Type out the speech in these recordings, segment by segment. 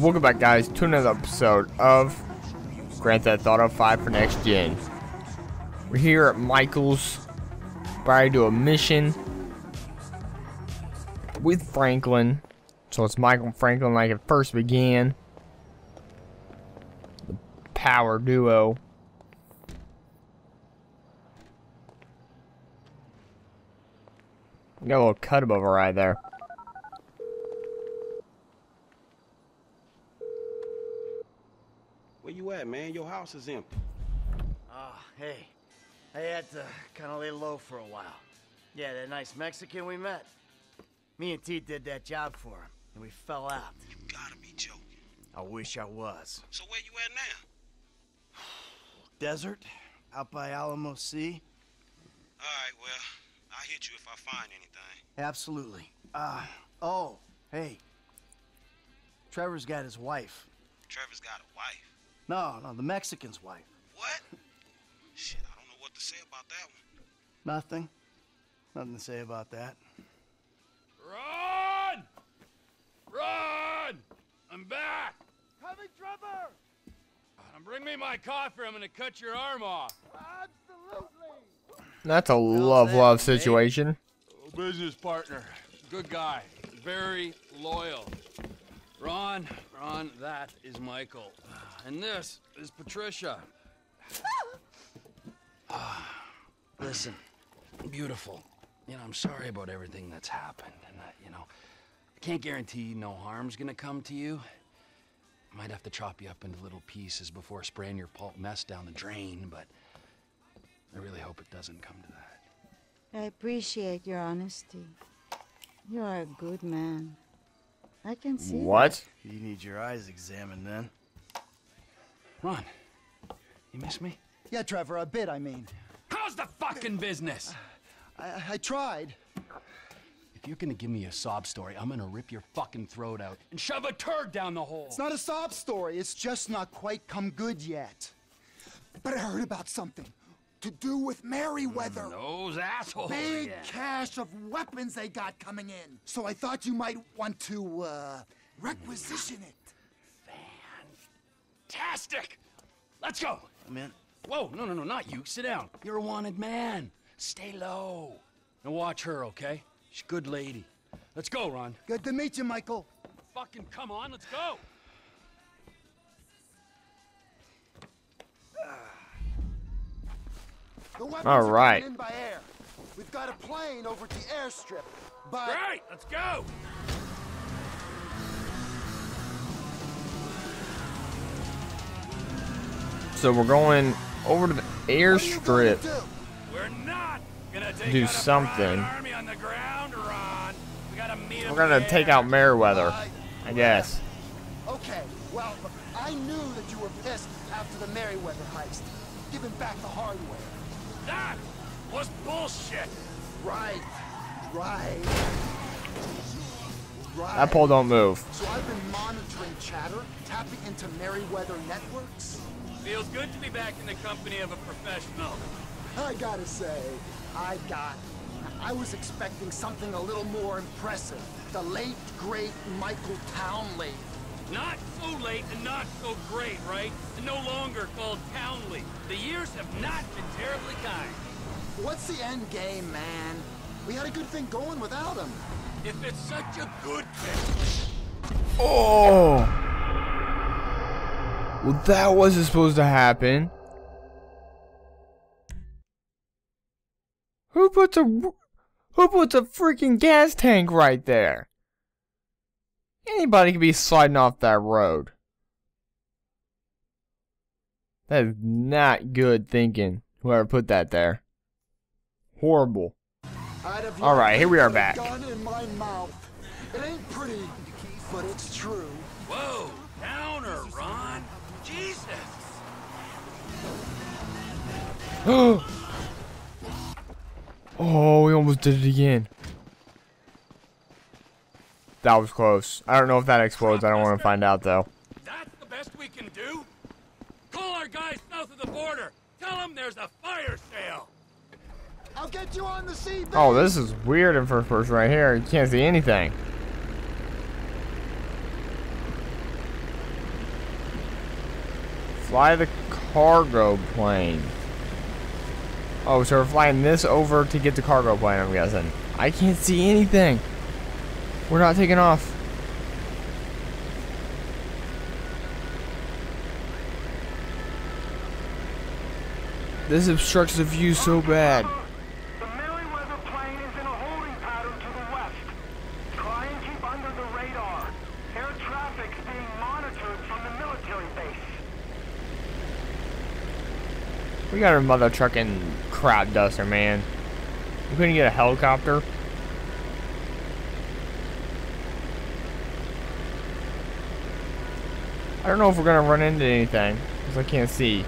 Welcome back, guys, to another episode of Grand Theft Auto 5 for Next Gen. We're here at Michael's, about to do a mission with Franklin. So it's Michael and Franklin like it first began. The power duo. Got a little cut above our eye there. Where you at, man? Your house is empty. Oh, hey. I had to kind of lay low for a while. Yeah, that nice Mexican we met. Me and T did that job for him, and we fell out. You gotta be joking. I wish I was. So where you at now? Desert, out by Alamo Sea. All right, well, I'll hit you if I find anything. Absolutely. Uh, oh, hey. Trevor's got his wife. Trevor's got a wife. No, no, the Mexican's wife. What? Shit, I don't know what to say about that one. Nothing. Nothing to say about that. Run! Run! I'm back! Coming, Trevor! Now bring me my coffee. I'm gonna cut your arm off. Absolutely! That's a love love that, mate? situation. Business partner. Good guy. Very loyal. Ron, Ron, that is Michael. And this is Patricia. Ah, Listen, beautiful. You know, I'm sorry about everything that's happened. And, uh, you know, I can't guarantee no harm's gonna come to you. I might have to chop you up into little pieces before spraying your pulp mess down the drain, but I really hope it doesn't come to that. I appreciate your honesty. You are a good man. I can see. that. What? You need your eyes examined then. Ron, you miss me? Yeah, Trevor, a bit, I mean. How's the fucking business? I, I tried. If you're gonna give me a sob story, I'm gonna rip your fucking throat out and shove a turd down the hole. It's not a sob story, it's just not quite come good yet. But I heard about something to do with Merryweather. Those assholes. Big again. cache of weapons they got coming in. So I thought you might want to, uh, requisition it. Fantastic. Let's go. I'm in. Whoa, no, no, no, not you. Sit down. You're a wanted man. Stay low. And watch her, okay? She's a good lady. Let's go, Ron. Good to meet you, Michael. Fucking come on, let's go. The weapons All are in by air. We've got a plane over at the airstrip, but Right, let's go. So we're going over to the what are airstrip. do? We're not gonna take Do out something. army on the ground, Ron. We gotta meet 'em We're gonna in the take out Merryweather, Right. I guess. Okay, well, look, I knew that you were pissed after the Merryweather heist. Giving back the hardware. That was bullshit. Right, right. Right. That pole don't move. So I've been monitoring chatter, tapping into Merryweather networks. Feels good to be back in the company of a professional. I gotta say, I got. I was expecting something a little more impressive. The late, great Michael Townley. Not so late and not so great, right? And no longer called Townley. The years have not been terribly kind. What's the end game, man? We had a good thing going without him. If it's such a good thing, Oh! Well, that wasn't supposed to happen. Who puts a who puts a freaking gas tank right there? Anybody could be sliding off that road. That is not good thinking. Whoever put that there. Horrible. All right, here we are back. Gun in my mouth. It ain't pretty, but it's true. whoa, downer, Ron. Jesus. Oh, we almost did it again. That was close. I don't know if that explodes. I don't want to find out though. That's the best we can do? Call our guys south of the border. Tell them there's a fire sale. I'll get you on the sea. Oh, this is weird in first person right here. You can't see anything. Fly the cargo plane. Oh, so we're flying this over to get the cargo plane, I'm guessing. I can't see anything. We're not taking off. This obstructs the view so bad. The Merryweather plane is in a holding pattern to the west. Try and keep under the radar. Air traffic's being monitored from the military base. We got a mother trucking crap duster, man. We couldn't get a helicopter. I don't know if we're gonna run into anything, because I can't see.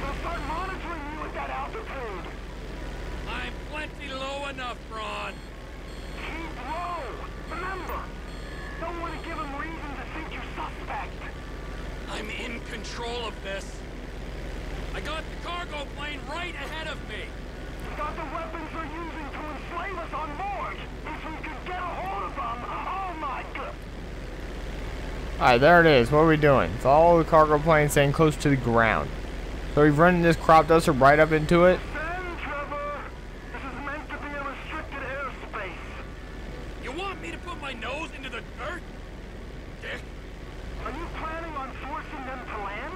They'll start monitoring you at that altitude. I'm plenty low enough, Ron. Keep low. Remember, don't want to give them reason to think you're suspect. I'm in control of this. I got the cargo plane right ahead of me. Got the weapons they're using to enslave us on board. If we could get a hold of them, oh my god. Alright, there it is. What are we doing? Follow the cargo plane staying close to the ground. So we've run this crop duster right up into it. Send, Trevor. This is meant to be a restricted airspace. You want me to put my nose into the dirt? Dick, Are you planning on forcing them to land?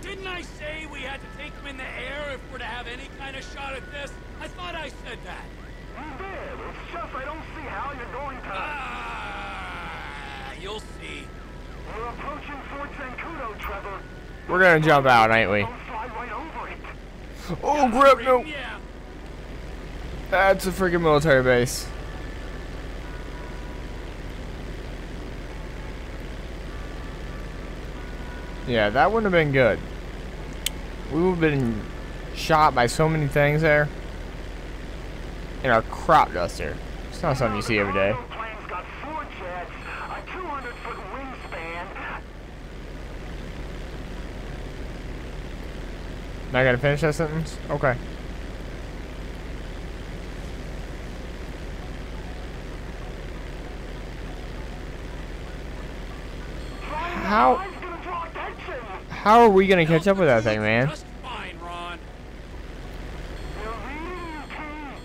didn't I say we had to take them in the air if we're to have any kind of shot at this? I thought I said that. You did. It's just I don't see how you're going to. Ah, you'll see. We're approaching Fort Zancudo, Trevor. We're gonna jump out, ain't we? Don't fly right over it. Oh, grip, no. That's a freaking military base. Yeah, that wouldn't have been good. We would have been shot by so many things there. In our crop duster. It's not something you see every day. Now I gotta finish that sentence? Okay. How- that high's gonna draw attention. How are we gonna catch up with that thing, man? Just fine, Ron. They're reading your key.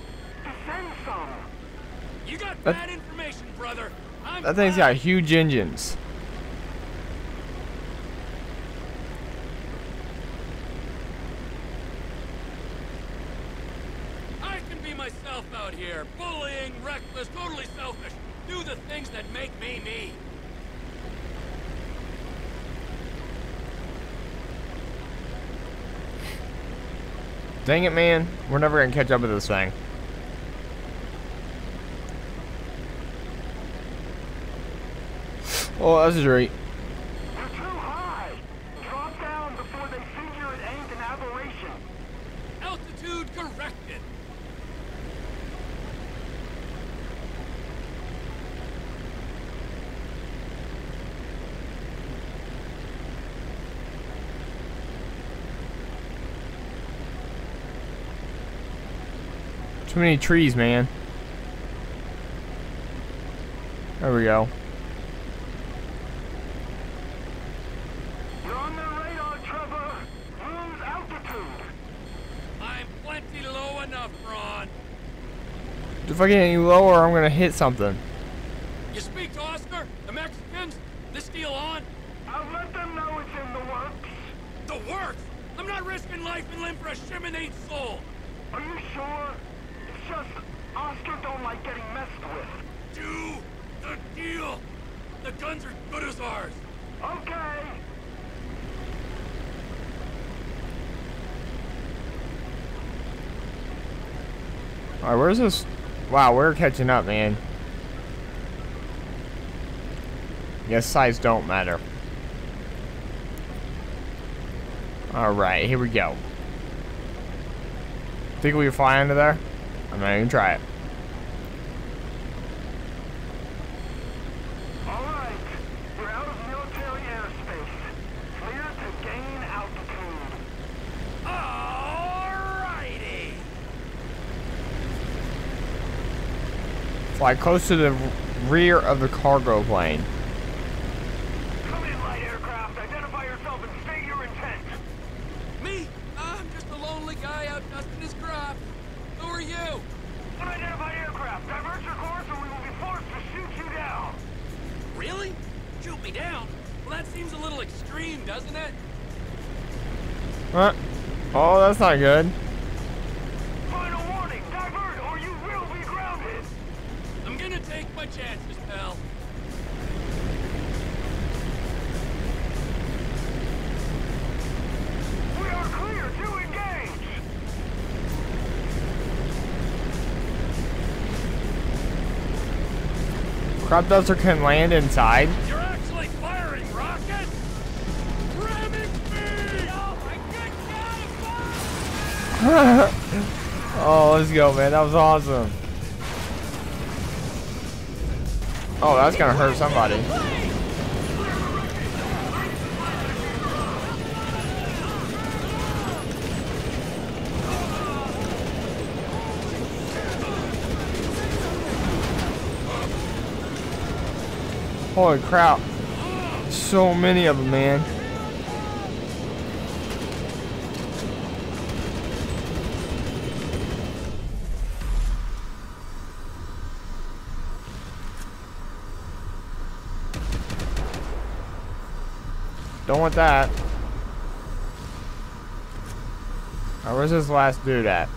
Descend some. You got That- bad information. I'm That thing's got huge engines. I can be myself out here, bullying, reckless, totally selfish. Do the things that make me me. Dang it, man. We're never gonna catch up with this thing. Oh, that's a treat. You're too high. Drop down before they figure it ain't an aberration. Altitude corrected. Too many trees, man. There we go. You're on their radar, Trevor. Lose altitude. I'm plenty low enough, Ron. If I get any lower, I'm gonna hit something. You speak to Oscar, the Mexicans? This deal on? I'll let them know it's in the works. The works! I'm not risking life and limb for a Shimonade soul! Are you sure? It's just Oscar don't like getting messed with. Do the deal! The guns are good as ours! Okay. Alright, where's this? Wow, we're catching up, man. Guess size don't matter. Alright, here we go. Think we can fly under there? I'm not even try it. Fly close to the rear of the cargo plane. Come in, light aircraft. Identify yourself and state your intent. Me? I'm just a lonely guy out dusting his craft. Who are you? Unidentified aircraft. Divert your course or we will be forced to shoot you down. Really? Shoot me down? Well, that seems a little extreme, doesn't it? What? Oh, that's not good. Crop duster can land inside. You're actually firing rockets? Ramming me! Oh Oh, let's go, man. That was awesome. Oh, that's gonna hurt somebody. Holy crap. So many of them, man. Don't want that. Alright, where's this last dude at?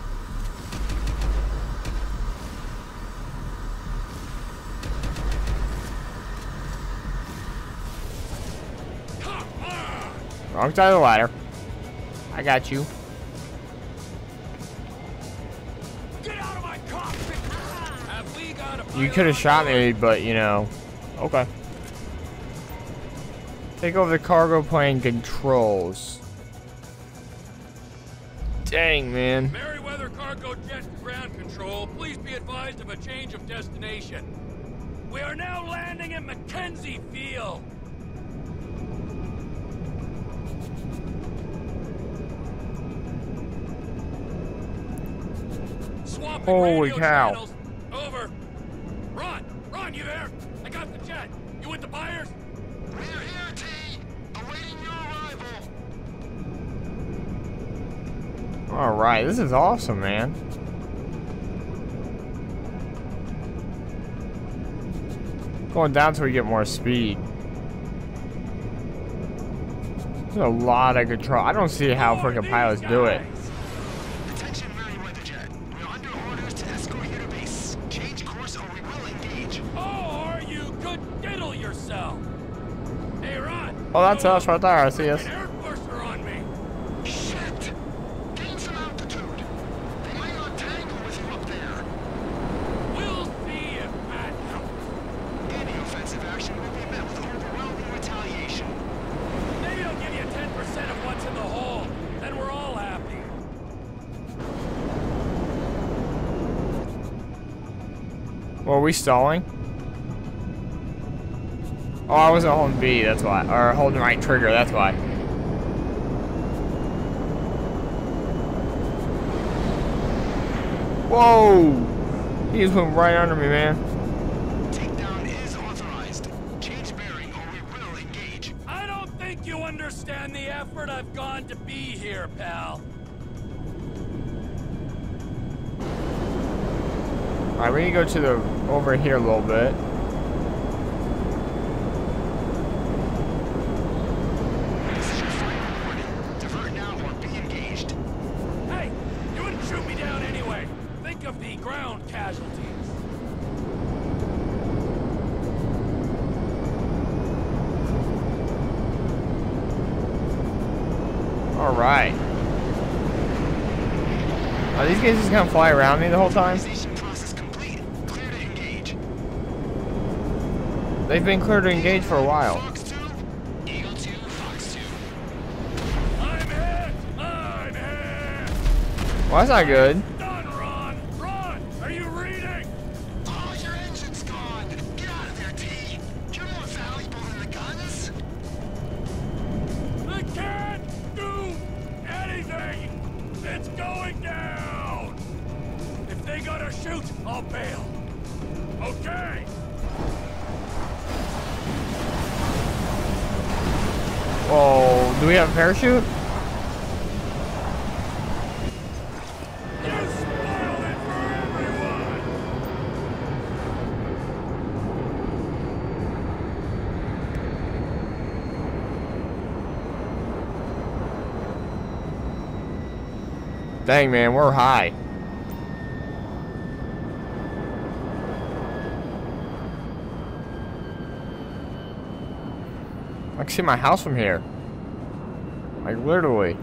Wrong side of the ladder. I got you. Get out of my cockpit! Have we got a You could have shot me, but you know. Okay. Take over the cargo plane controls. Dang, man. Merryweather Cargo Jet Ground Control, please be advised of a change of destination. We are now landing at McKenzie Field. Holy radio cow. channels. Over. Ron, Ron, you there? I got the jet. You with the buyers? We're here, T. Awaiting your arrival. Alright, this is awesome, man. Going down till we get more speed. There's a lot of control. I don't see how Who freaking pilots do it. Oh, that's us right there. I see us. An air pusher on me. Shit! Gain some altitude. They might not tangle with you up there. We'll see if that helps. Any offensive action will be met with overwhelming retaliation. Maybe I'll give you 10% of what's in the hole. Then we're all happy. Well, are we stalling? Oh, I wasn't holding B, that's why. Or holding the right trigger, that's why. Whoa! He just went right under me, man. Takedown is authorized. Change bearing or we will engage. I don't think you understand the effort I've gone to be here, pal. Alright, we need to go to the over here a little bit. Are these guys just gonna fly around me the whole time? Organization process complete. Clear to engage. They've been clear to engage for a while. Fox 2, Eagle 2, Fox 2. I'm hit! I'm hit! Well, that's not good. Dang, man, we're high. I can see my house from here. Like, literally.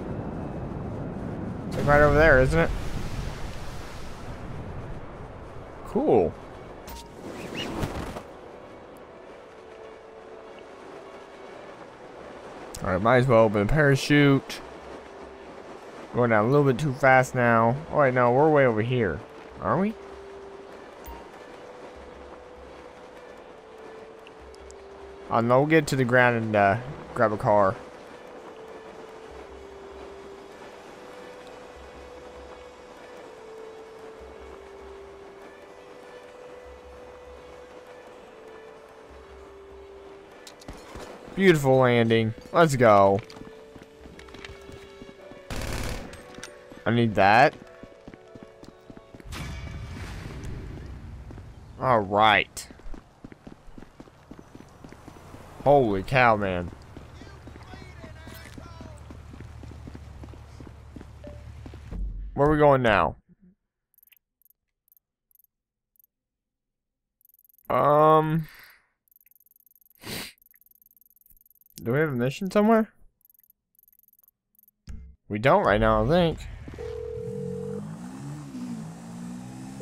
It's like right over there, isn't it? Cool. Alright, might as well open the parachute. Going down a little bit too fast now. Alright, wait, no, we're way over here. Aren't we? No, we'll get to the ground and uh, grab a car. Beautiful landing. Let's go. I need that. Alright. Holy cow, man. Where are we going now? Um... Do we have a mission somewhere? We don't right now, I think.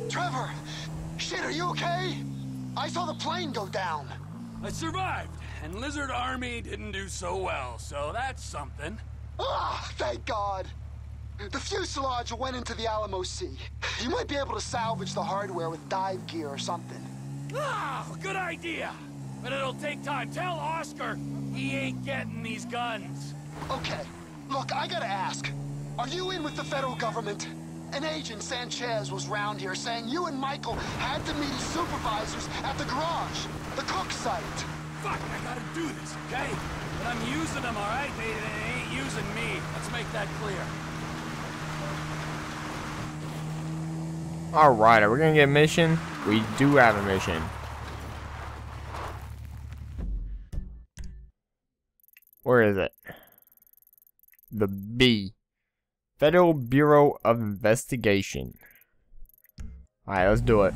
Trevor! Shit, are you okay? I saw the plane go down. I survived, and Lizard Army didn't do so well, so that's something. Ah, thank God. The fuselage went into the Alamo Sea. You might be able to salvage the hardware with dive gear or something. Ah, good idea. But it'll take time. Tell Oscar he ain't getting these guns. Okay, look, I gotta ask. Are you in with the federal government? An agent, Sanchez, was round here saying you and Michael had to meet his supervisors at the garage, the cook site. Fuck, I gotta do this, okay? But I'm using them, all right? They, they ain't using me. Let's make that clear. Alright, are we gonna get a mission? We do have a mission. Where is it? The B. Federal Bureau of Investigation. Alright, let's do it.